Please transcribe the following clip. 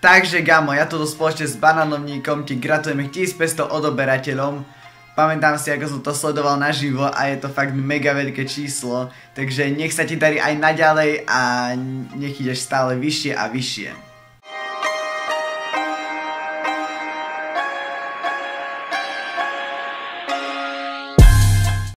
Takže gamo, ja toto spoločne s bananovníkom ti gratulujeme 1500 odoberateľom. Pamätám si, ako som to sledoval naživo a je to fakt mega veľké číslo. Takže nech sa ti darí aj naďalej a nech ideš stále vyššie a vyššie.